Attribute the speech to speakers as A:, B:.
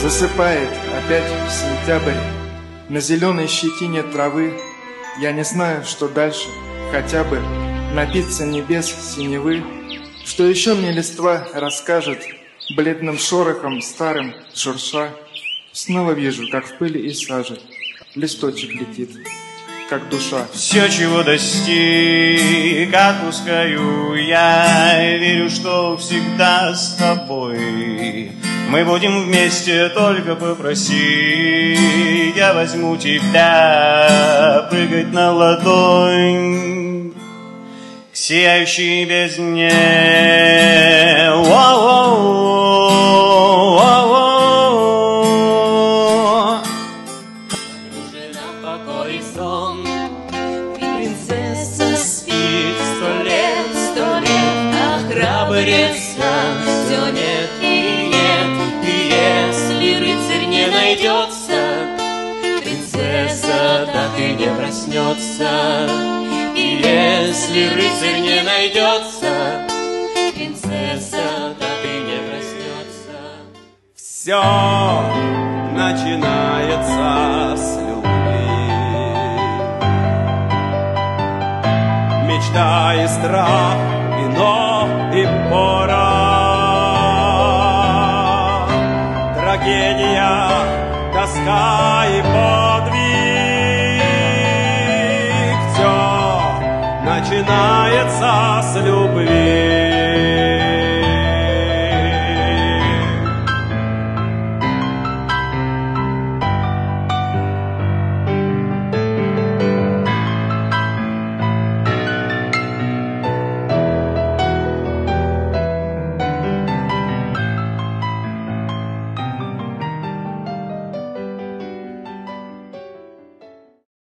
A: Засыпает опять сентябрь. На зеленой щетине травы Я не знаю, что дальше. Хотя бы напиться небес синевы. Что еще мне листва расскажет Бледным шорохом старым шурша? Снова вижу, как в пыли и саже Листочек летит, как душа.
B: Все, чего достиг, отпускаю я. Верю, что всегда с тобой мы будем вместе, только попроси Я возьму тебя прыгать на ладонь К сияющей бездне
C: сон? Принцесса спит сто лет, сто лет А храбреца проснется И если рыцарь не найдется Принцесса так и не проснется
D: Все начинается с любви. Мечта и страх, вино и пора. Трагедия, тоска и подвиг. начинается с любви.